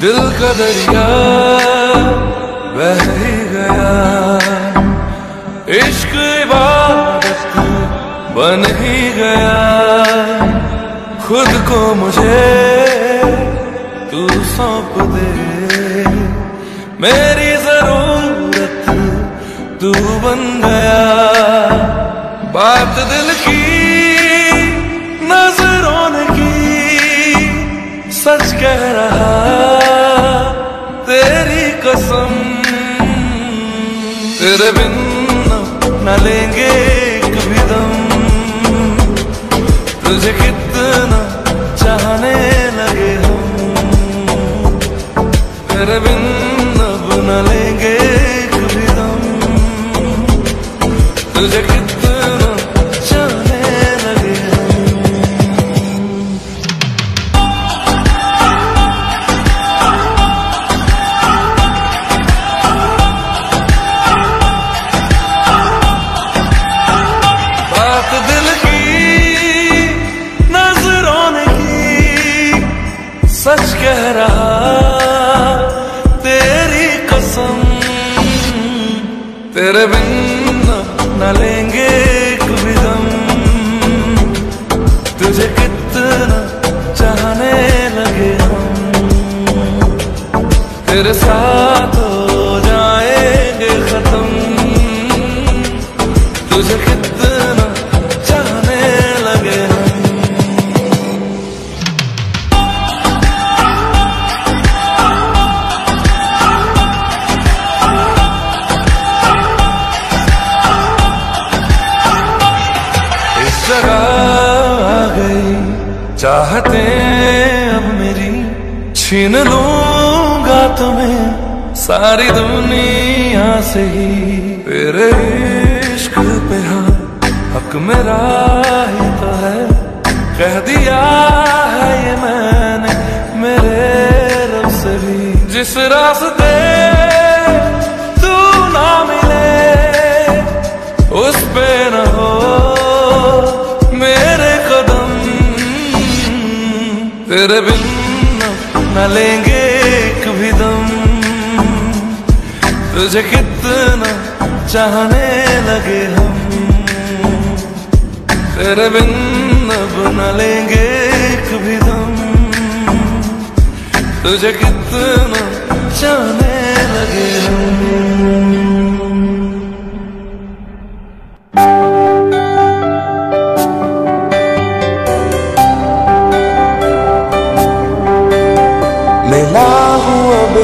दिल का दरिया बह ही गया। इश्क इबादत बन ही गया। खुद को मुझे तू सौंप दे। मेरी ज़रूरत तू बन गया। बात दिल की, नज़रों ने की, सच कह रहा कसम तेरे बिन न लेंगे कभी दम तुझे कितना चाहने लगे हम तेरे बिन न लेंगे कभी दम तुझे तेरे बिन तुझे कितना चाहने लगे हम। तेरे साथ जगह गई। चाहते अब मेरी छीन लूँगा तुम्हें। सारी दुनिया से ही तेरे इश्क पे हाँ हक मेरा ही तो है। कह दिया है ये मैंने मेरे रब से भी। जिस रास्ते तू ना मिले, उस पे न हो तेरे बिन न लेंगे कभी दम। तुझे कितना चाहने लगे हम। तेरे बिन न लेंगे कभी दम। तुझे कितना चाहने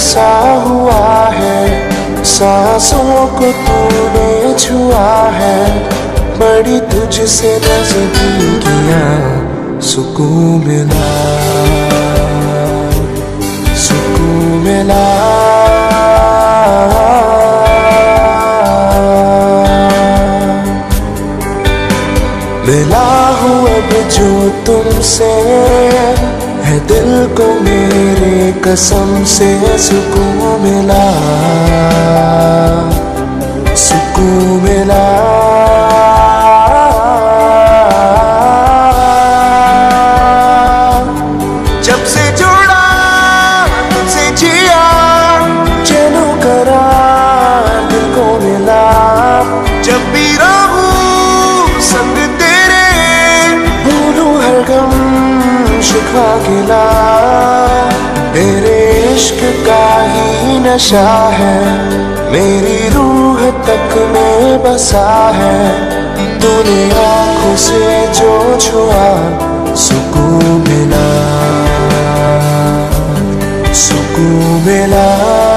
सा हुआ है, सांसों को तूने छुआ है, बड़ी तुझसे नजदीकियाँ सुकून मिला सुकून मिला। मिला हूँ अब जो तुमसे है दिल को मेरे कसम से सुकून मिला सुकून मिला। गिला तेरे इश्क का ही नशा है। मेरी रूह तक में बसा है। तूने आँखों से जो छुआ, सुकून मिला। सुकून मिला।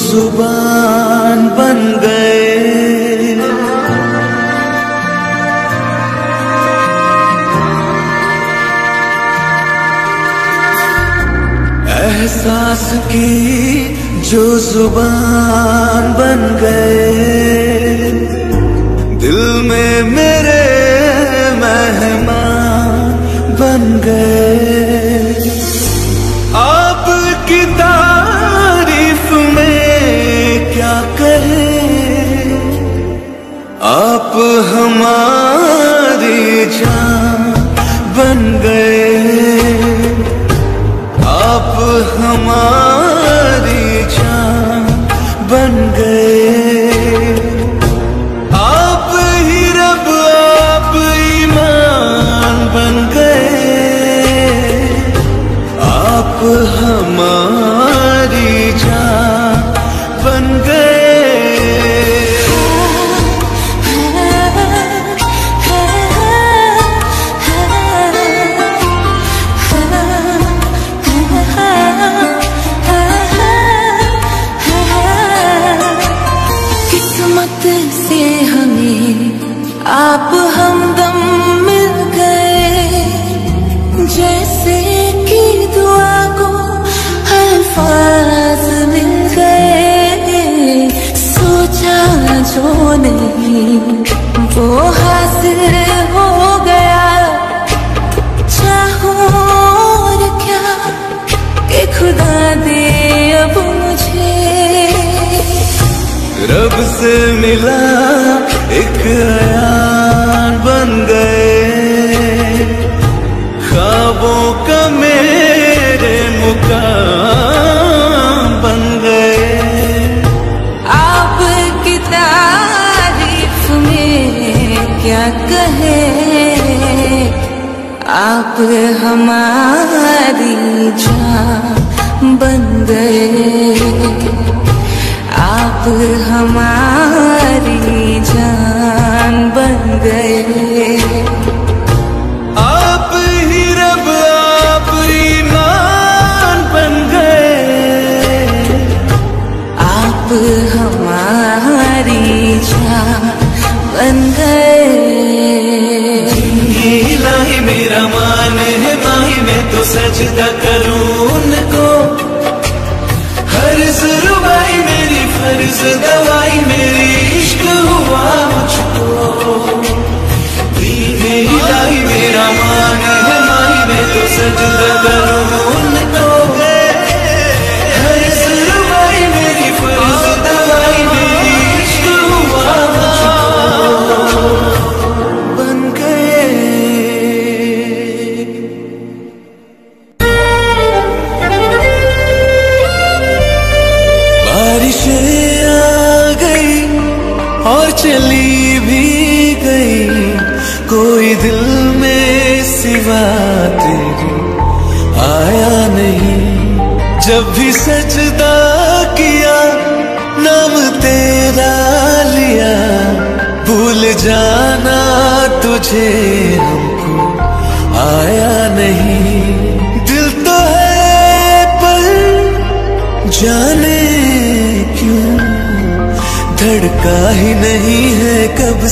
ज़ुबान बन गए। एहसास की जो ज़ुबान बन गए। दिल में मेरे मेहमान बन गए। তোমার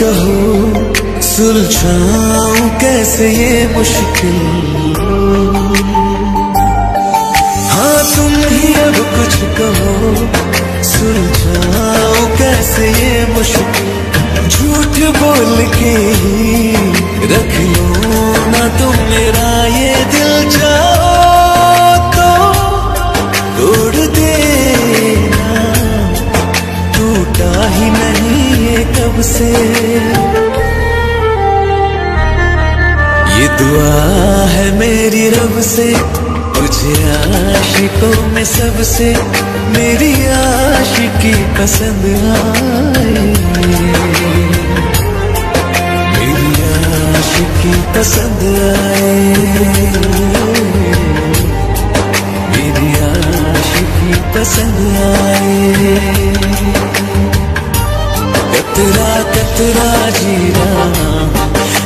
कहो, सुलझाऊं कैसे ये मुश्किल? हाँ तुम ही अब कुछ कहो, सुलझाऊं कैसे ये मुश्किल? झूठ बोल के ही रख लो ना तुम मेरा ये दिल, जाओ तो तोड़ देना। टूटा ही नहीं ये कब से? दुआ है मेरी रब से। तुझे आशिकों में सबसे मेरी आशिकी पसंद आए मेरी आशिकी पसंद आए मेरी आशिकी पसंद आए कतरा कतरा जी रहा हूँ,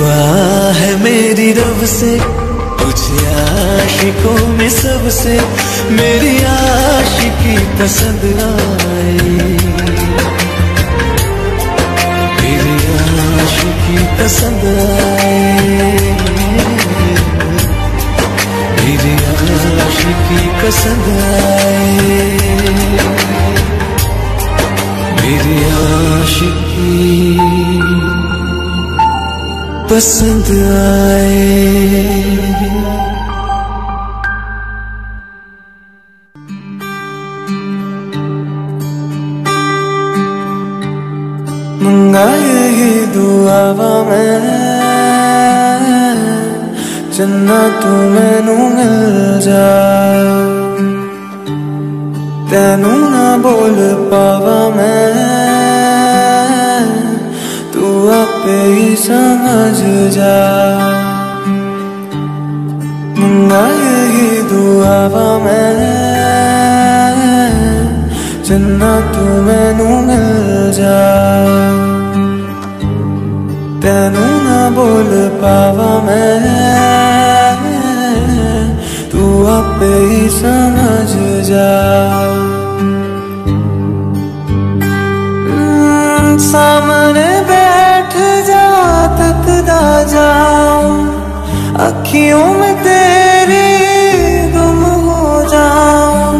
दुआ है मेरी रब से, तुझे आशिकों में सबसे मेरी आशिकी पसंद आए मेरी आशिकी पसंद आए मेरी आशिकी पसंद आए मेरी आशिकी पसंद आए। मंगाए ही दुआवा मैं। चन्ना तू मैनू मिल जा। तेनू ना बोल पावा मैं। पे ही समझ जा। यही दुआ मैं। जन्ना तू मैनू मिल जा। तेनू ना बोल पावा मैं। तू आपे ही समझ जा। सामने भागदा जाऊँ अखियों में तेरे गुम हो जाऊँ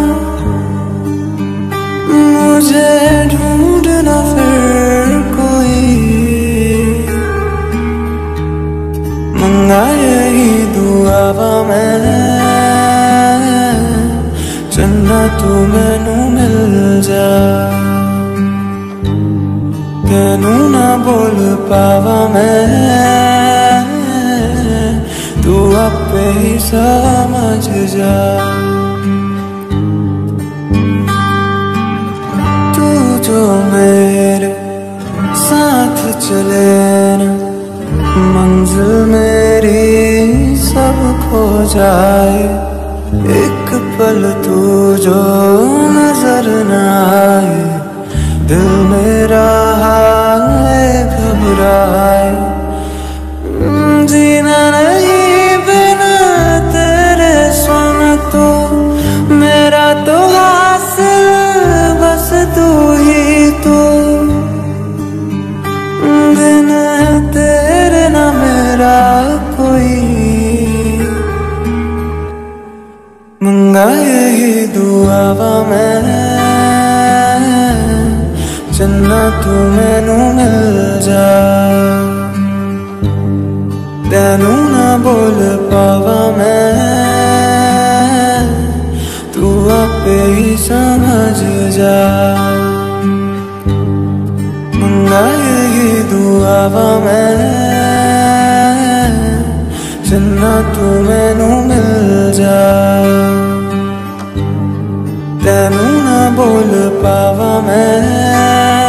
मुझे ढूंढना फिर कोई। मंगा यही दुआ मैं चन्ना तू मैनू तेनू ना बोल पावा मैं। तू आपे ही समझ जा। तू जो मेरे साथ चले मंजिल मेरी सब खो जाए। एक पल तू जो नज़र न तू मैनू मिल जा। तैनू ना बोल पावा मैं। तू आप ही समझ जा। मैं। जिन्ना तू मैनू मिल जा। तैनू ना बोल पावा मैं।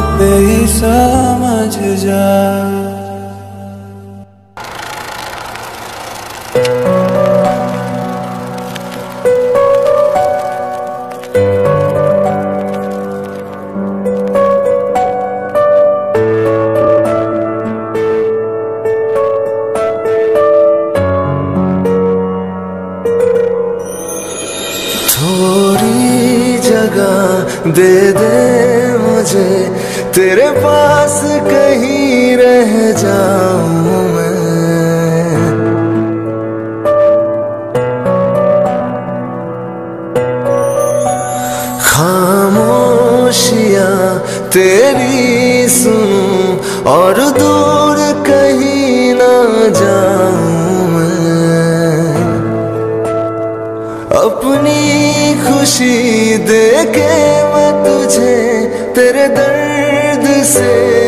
पे ही समझ जा। तेरे पास कहीं रह जाऊँ मैं। खामोशिया तेरी सुनूं और दूर कहीं ना जाऊँ मैं। अपनी खुशी दे मैं तुझे तेरे दर्द say.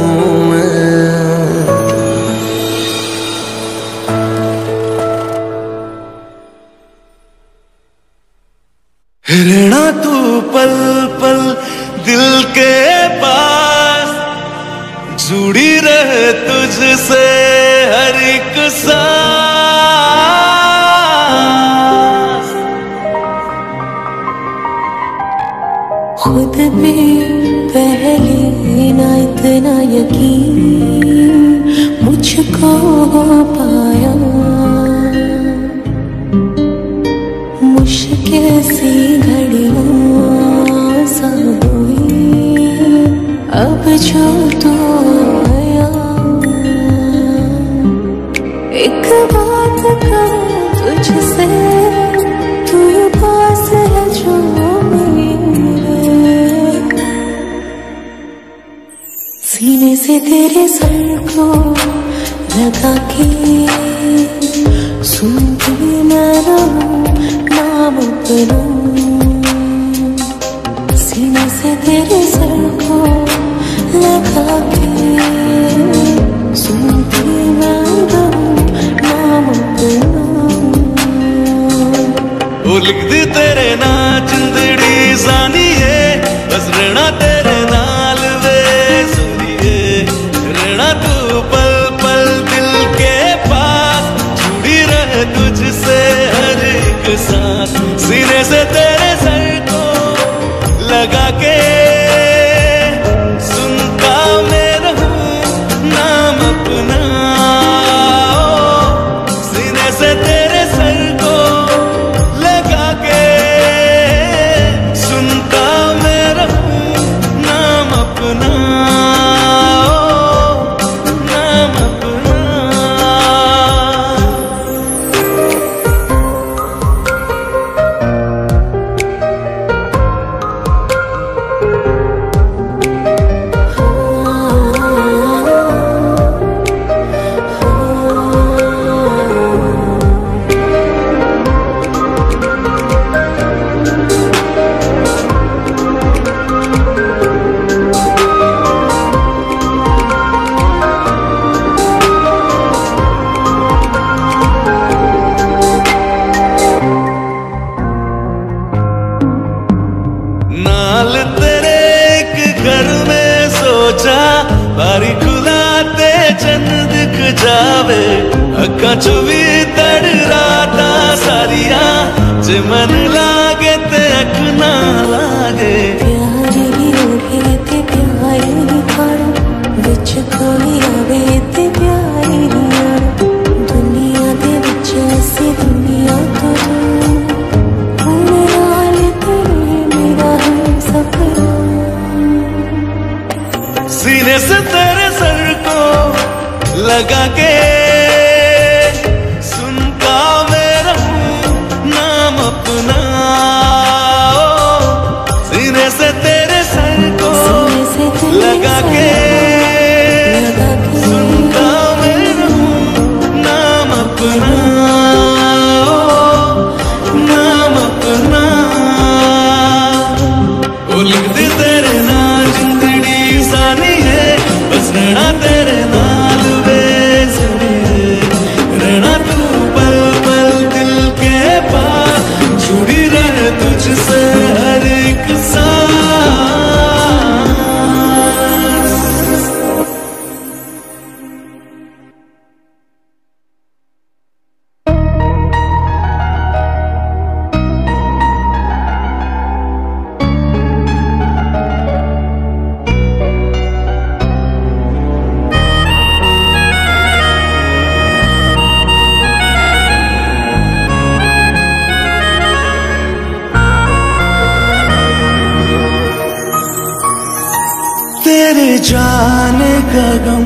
गम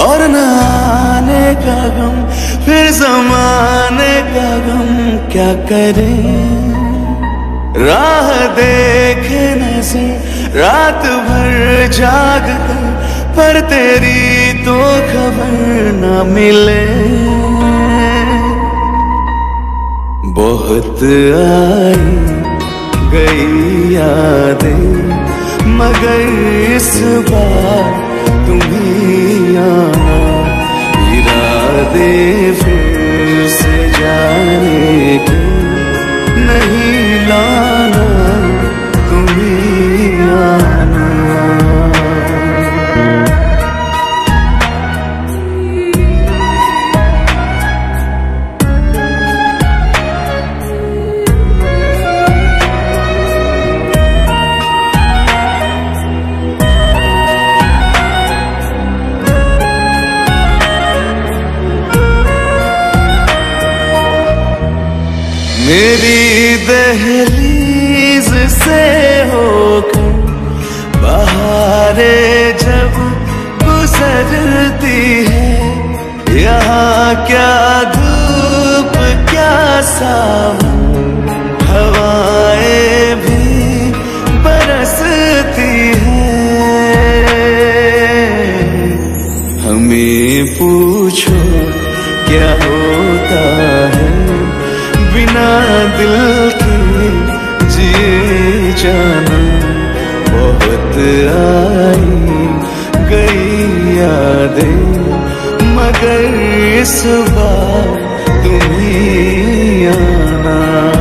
और न आने का गम, फिर जमाने का गम क्या करे? राह देखने से रात भर जाग पर तेरी तो खबर न मिले। बहुत आई गई यादें, मगर इस बार तुम ही आना इरादे फिर से जाने के से होकर बहारे जब गुजरती है। यहाँ क्या धूप, क्या सावन, हवाएँ भी बरसती है। हमें पूछो, क्या होता है? बिना दिल आई गई यादें मगर इस बार तुम्हें आना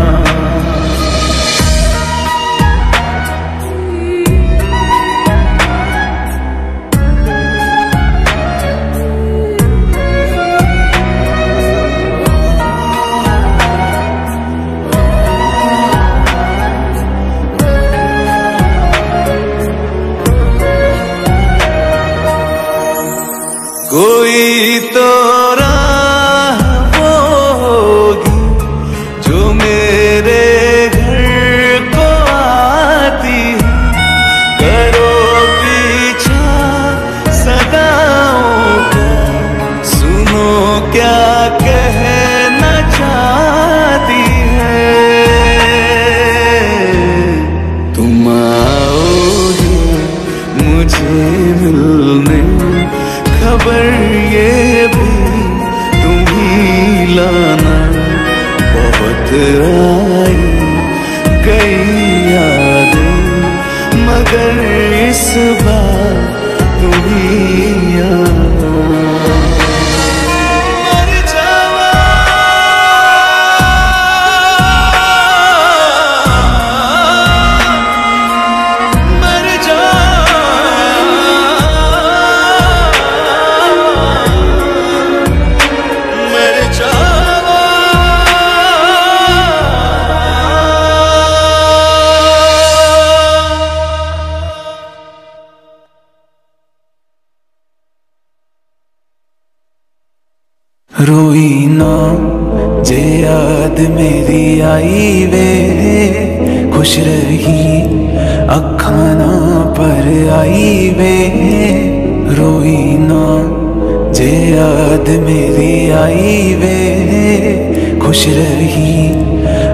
याद मेरी आई वे। खुश रही,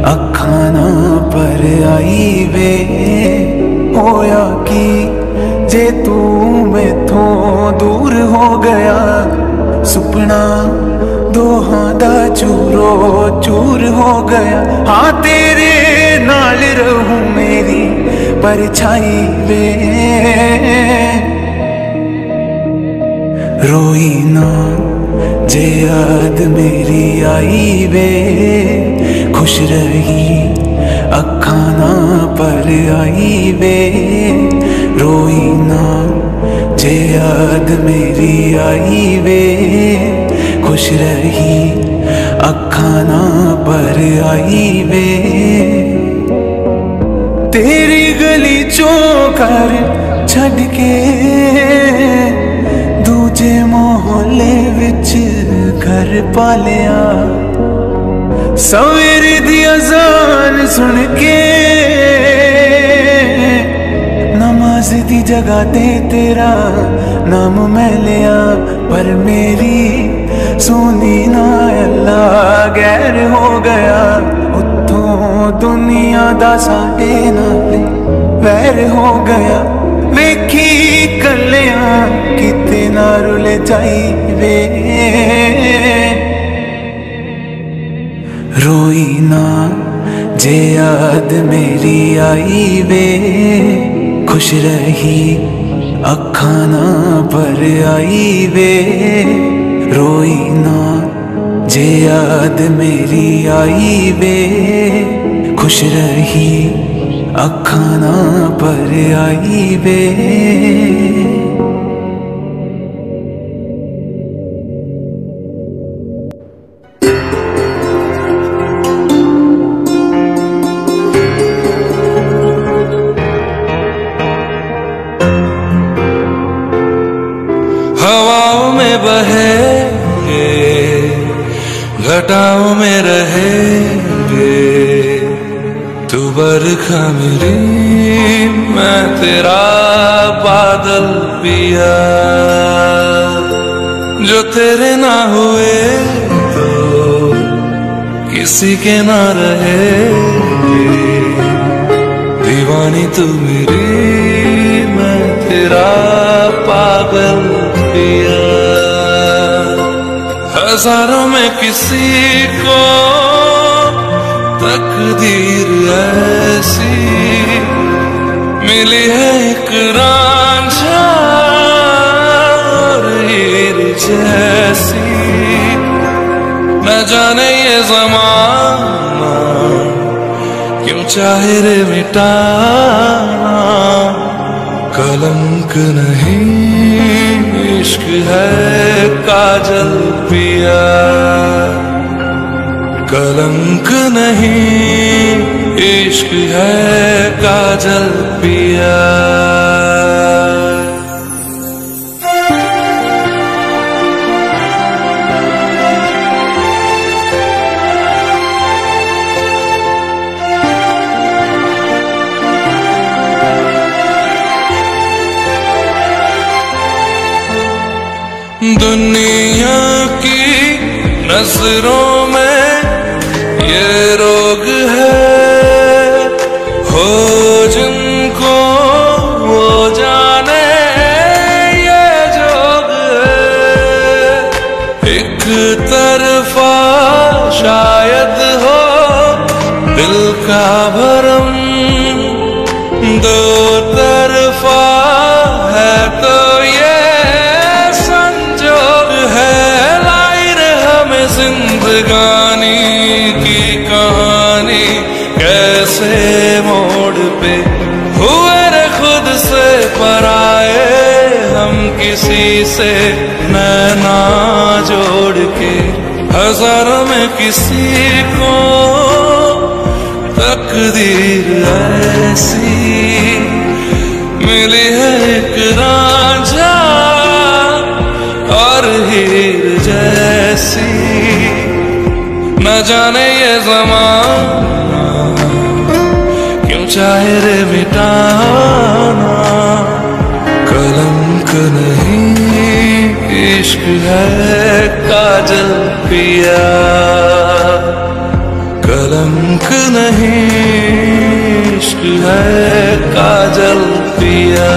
अखा ना पर आई वे। होया कि जे तू मैथों दूर हो गया, सुपना दोहां दा चूरो चूर हो गया। हाँ तेरे नाल रहूँ मेरी परछाई वे। रोई ना, जे याद मेरी आई वे। खुश रही अखा ना पर आई वे। रोई ना, जे याद मेरी आई वे। खुश रही अखा ना पर आई वे। तेरी गली चौकर छड़ के मोहल्ले विच घर पालिया। सवेरे दी अजान सुन के नमाज़ दी जगह ते तेरा नाम मैं लिया, पर मेरी सोनी ना अल्लाह गैर हो गया। उतों दुनिया दा साडे नाल वैर हो गया। वेखी कलिया किते ना रुले जाई वे। रोई ना जे याद मेरी आई वे। खुश रही अखा ना पर आई वे। रोई ना जे याद मेरी आई वे। खुश रही अखा ना पर आई वे। बरखा मेरी मैं तेरा बादल पिया। जो तेरे ना हुए तो किसी के ना रहे दीवानी तू मेरी, मैं तेरा पागल पिया। हज़ारों में किसी को तकदीर ऐसी मिली है एक रांझा जैसी। न जाने ये जमाना क्यों चाहे रे मिटाना, कलंक नहीं, इश्क है काजल पिया। कलंक नहीं इश्क है काजल पिया। दुनिया की नज़रों जिंदगानी की कहानी कैसे मोड़ पे हुए रे खुद से पराए हम किसी से नैना जोड़ के। हज़ारों में किसी को तकदीर ऐसी जाने ये जमाना। क्यों चाहे रे मिटाना कलंक नहीं, इश्क है काजल पिया। कलंक नहीं, इश्क है काजल पिया।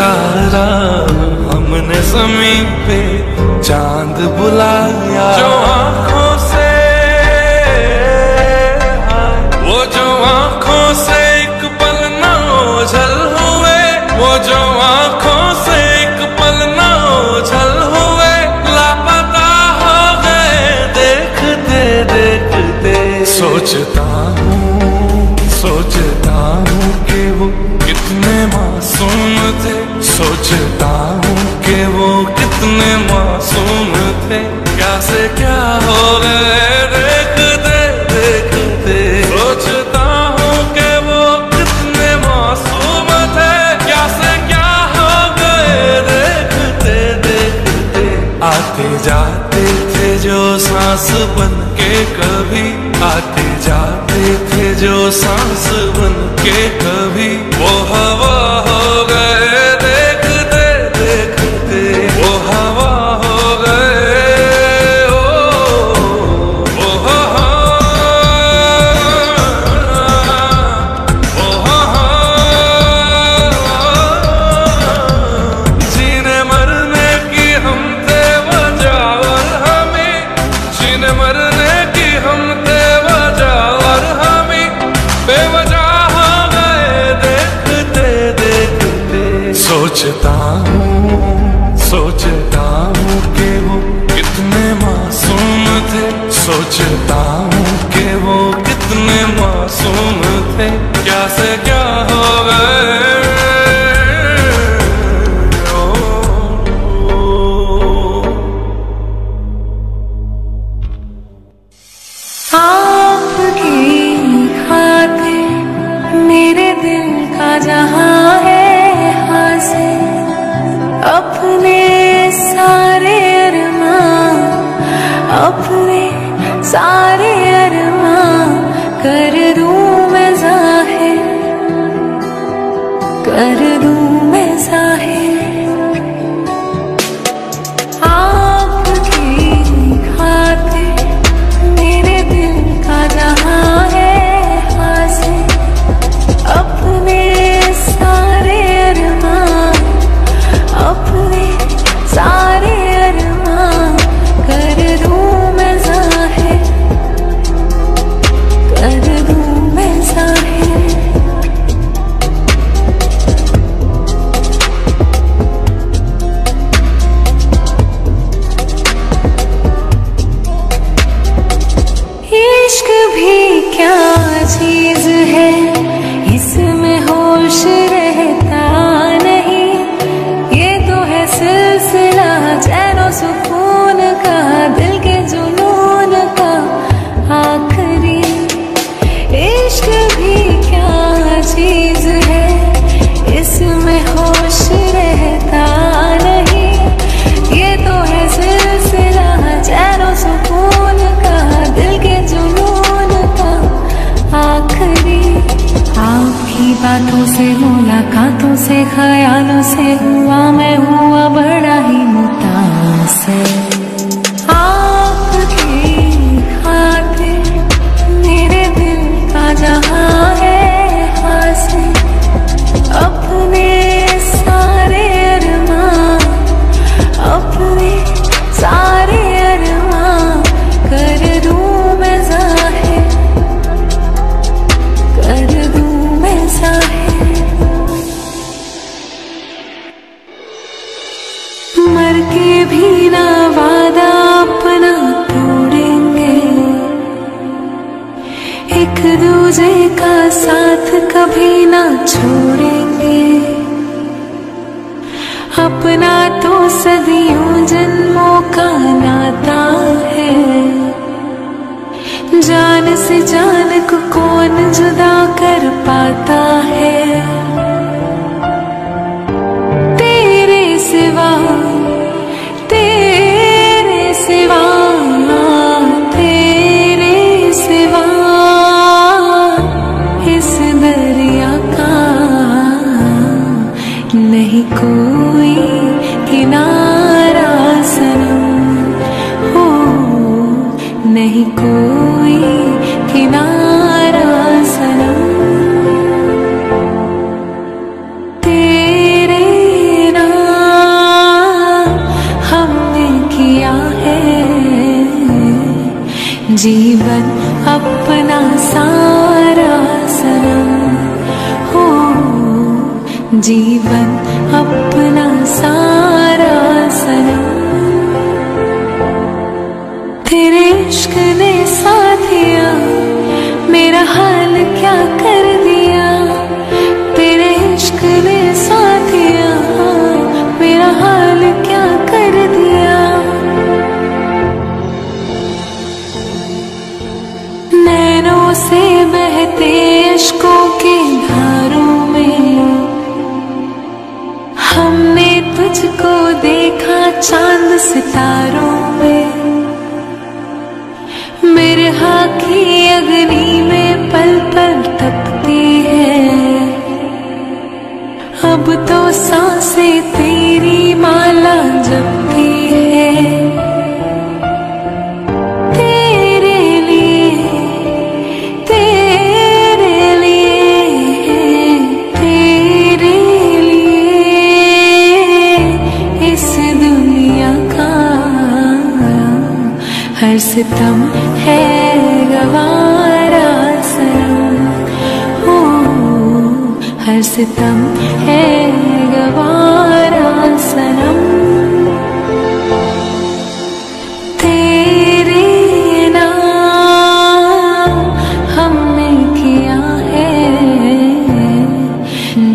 सितारा हमने ज़मीन पे चाँद बुलाया। जो आँखों से वो जो आँखों से एक पल ना ओझल हुए। वो जो आँखों से एक पल ना ओझल हुए। लापता हो गए, देखते देखते। सोचता बन के कभी आते जाते थे जो सांस बन के कभी वो सोचता हूँ सोचता हूँ कि वो कितने मासूम थे सोचता सारे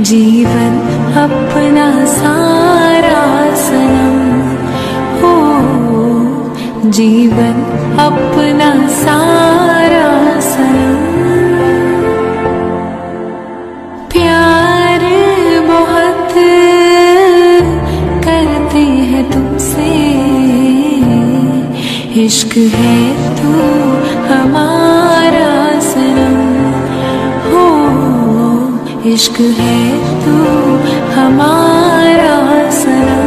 जीवन अपना सारा सनम। हो जीवन अपना सारा सनम। प्यार बहुत करते हैं तुमसे। इश्क है तू इश्क है तू हमारा सना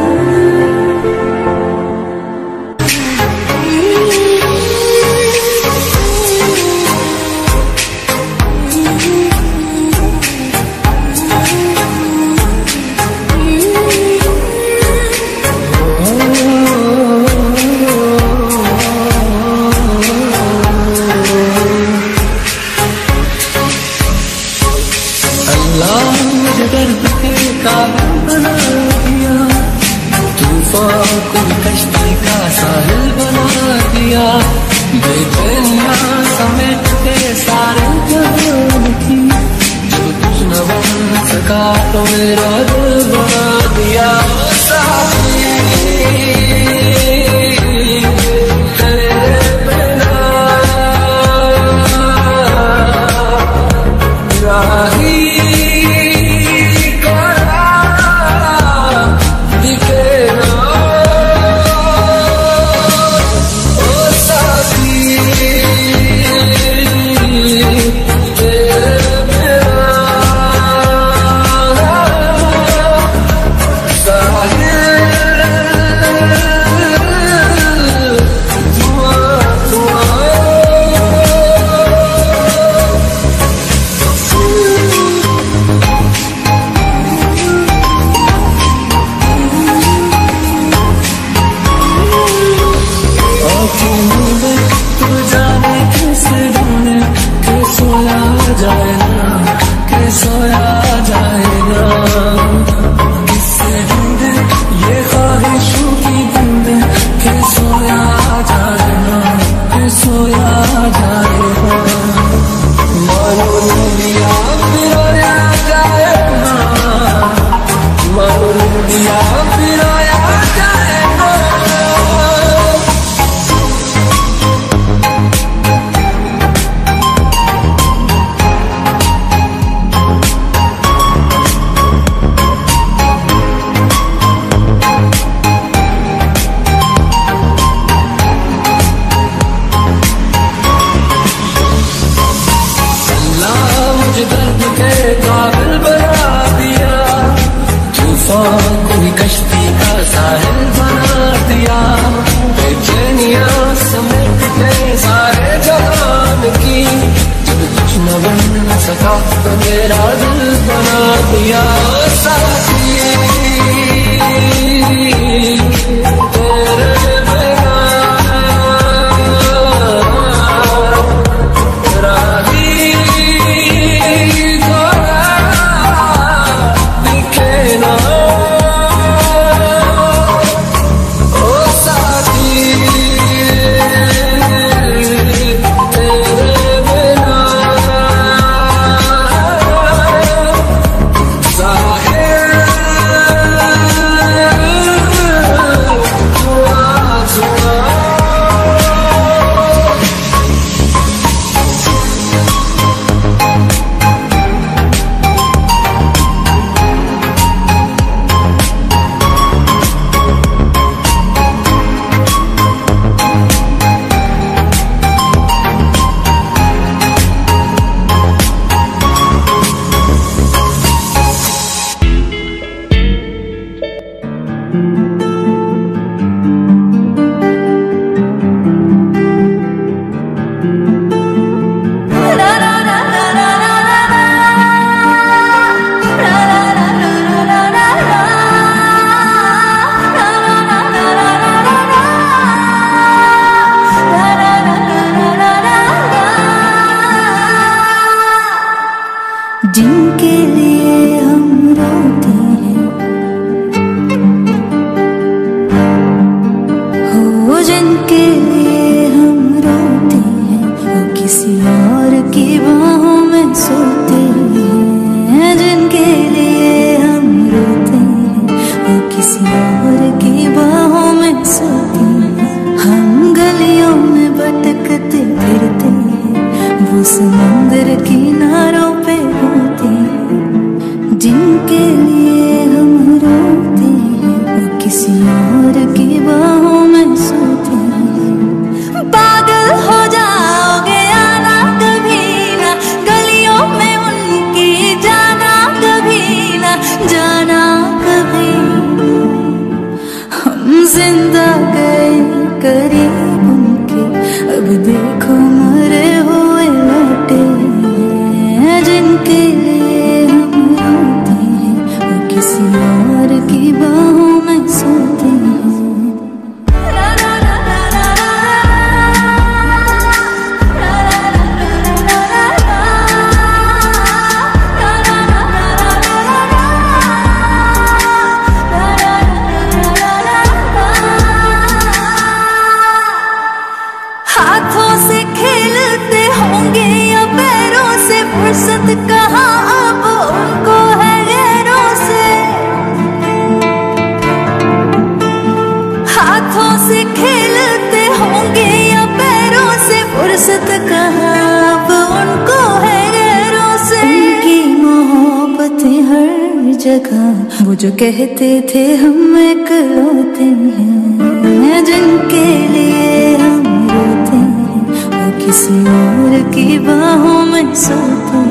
जगह, वो जो कहते थे हम एक होते हैं। जिनके लिए हम रोते हैं, वो किसी और की बाहों में सोते हैं।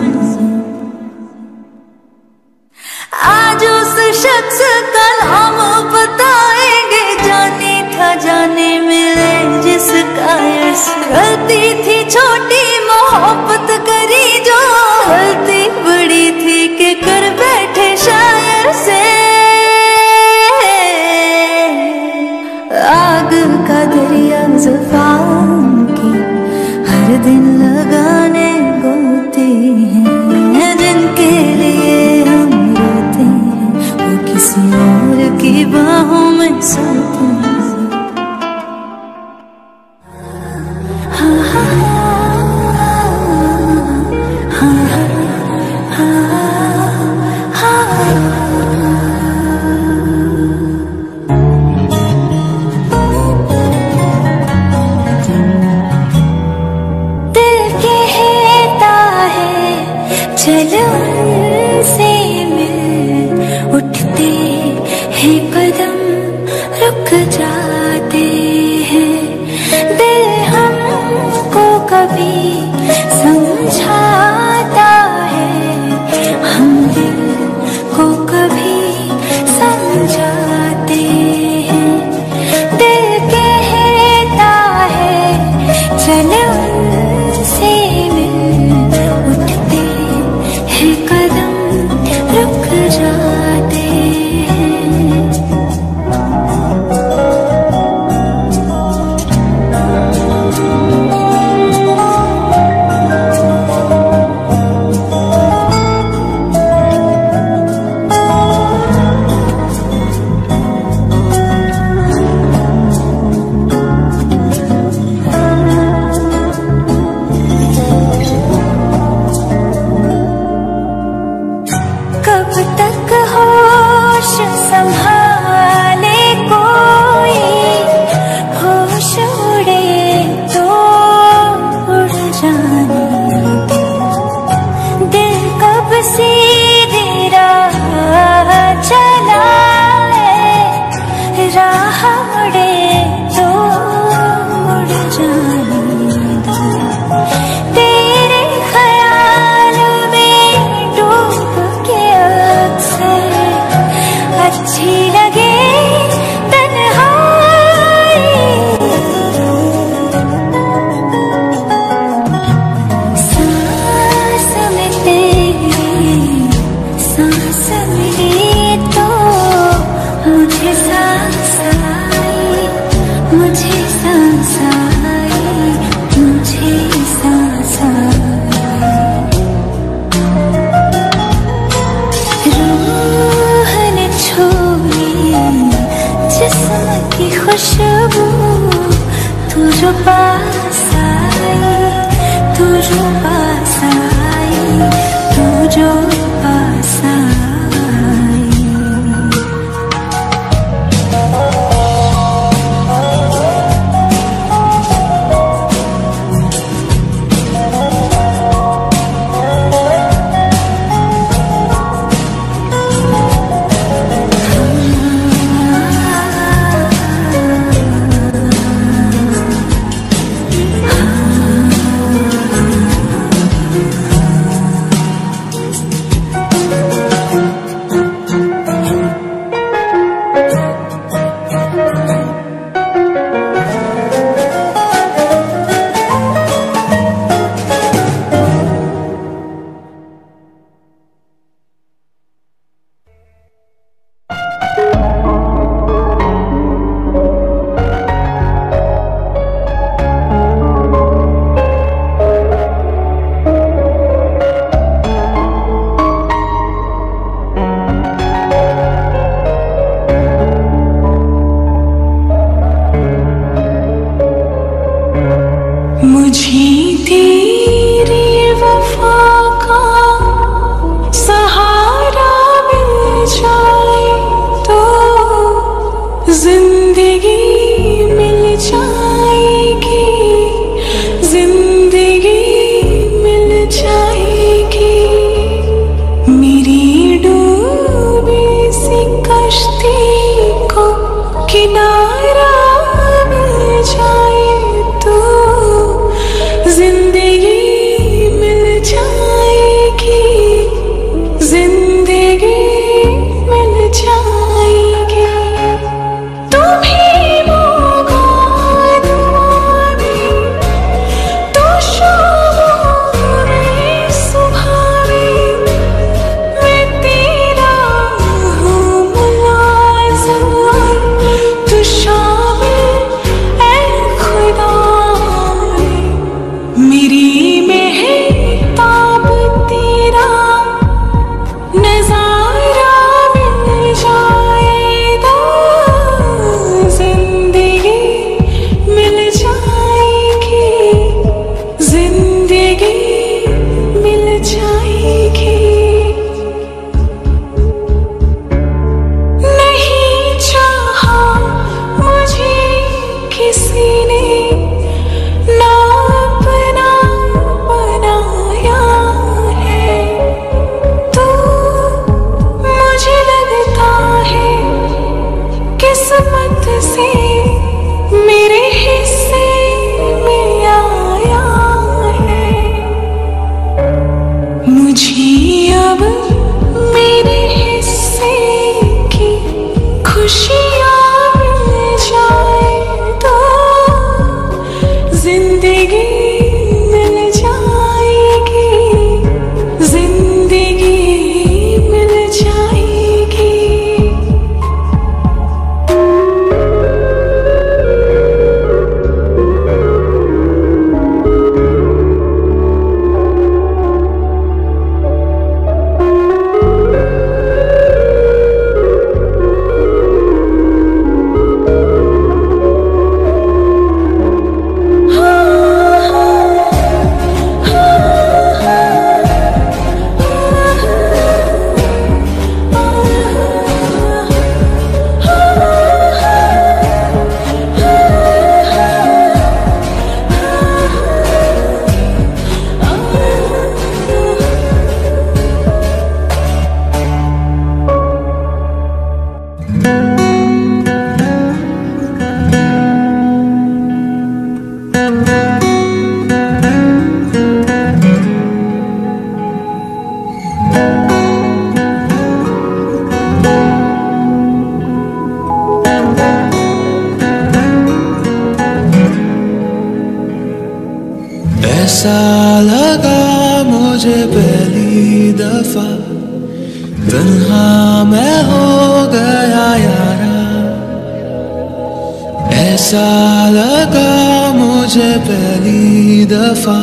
मुझे पहली दफ़ा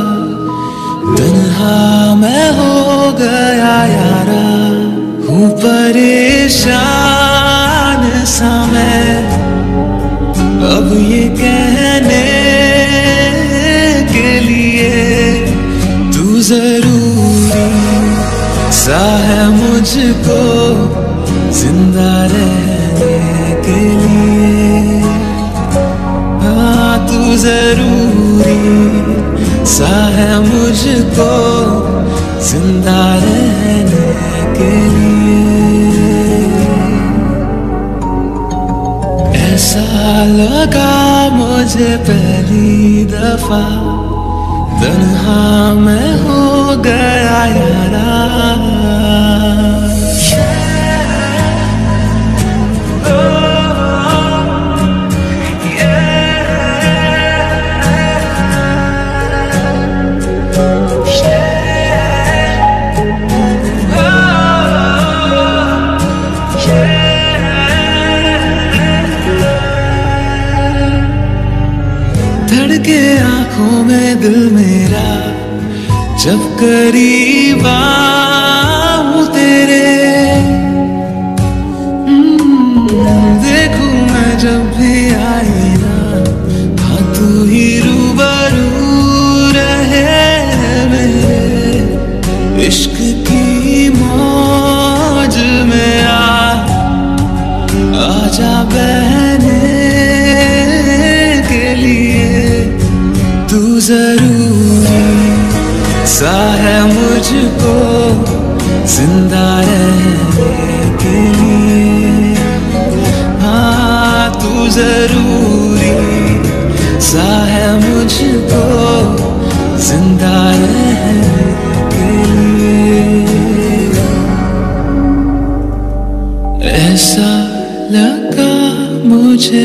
तन्हा मैं हो गया यारा। हूँ परेशान सा मैं। अब ये कहने के लिए तू ज़रूरी सा है मुझको, ज़िंदा रह ज़रूरी सा है मुझको, ज़िंदा रहने के लिए। ऐसा लगा मुझे पहली दफ़ा, तन्हा मैं हो गया यार। में दिल मेरा जब करीबा ज़रूरी सा है मुझको ज़िंदा ऐसा लगा मुझे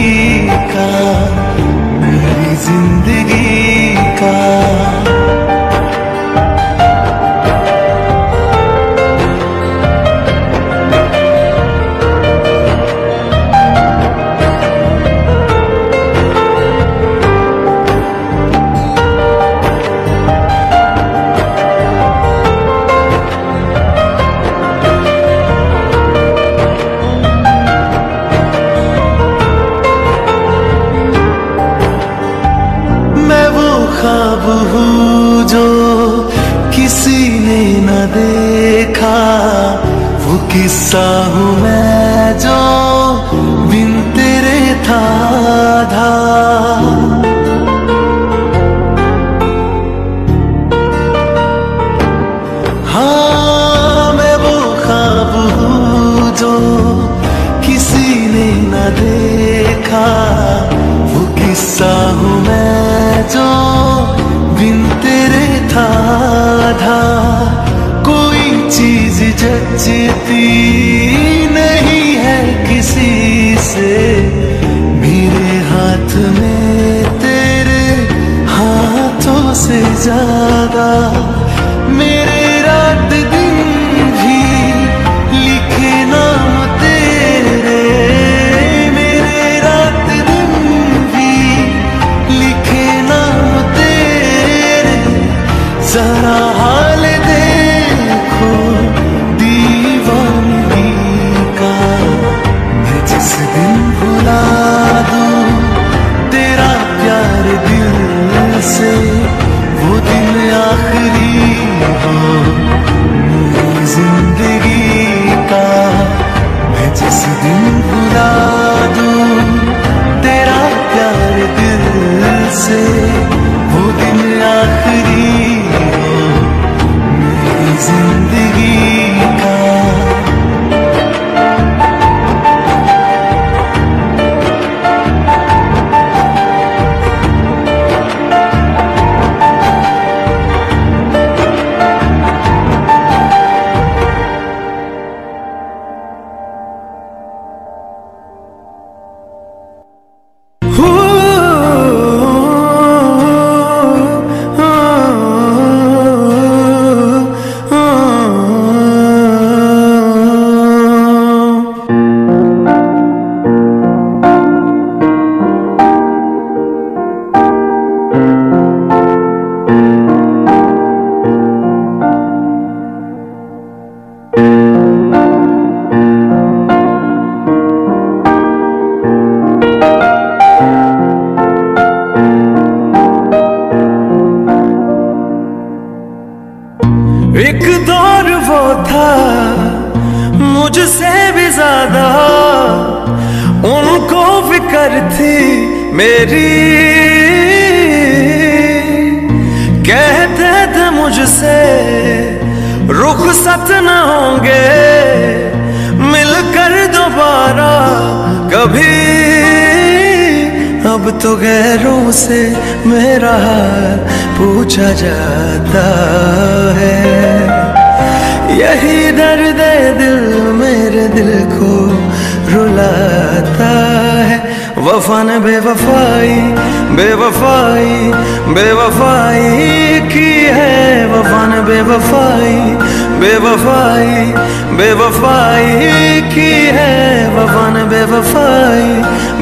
बेवफाई की है वफा ने बेवफाई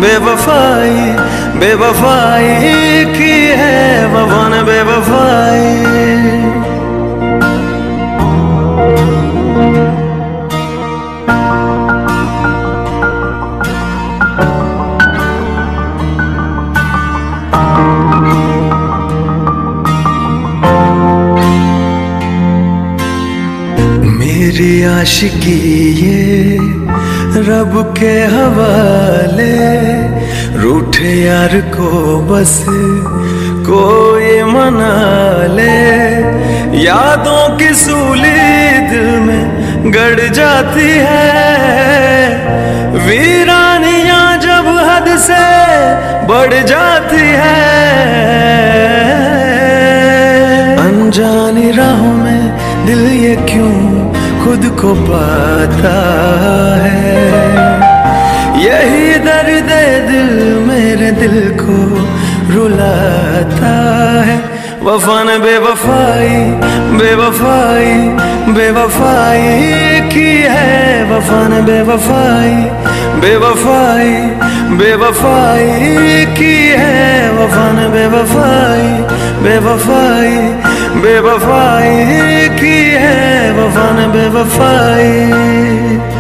बेवफाई बेवफाई की है वफा ने बेवफाई। मेरी आशिकी ये रब के हवाले रूठे यार को बस कोई मना ले यादों की सूली दिल में गड़ जाती है। वीरानियाँ जब हद से बढ़ जाती है। अनजानी राहों में दिल ये क्यों खुद को पाता है। यही दर्द दिल मेरे दिल को रुलाता है। वफा ने बेवफाई बेवफाई बेवफाई की है। वफा ने बेवफाई बेवफाई बेवफाई की है। वफा ने बेवफाई बेवफाई बेवफाई की है वफा ने बेवफाई।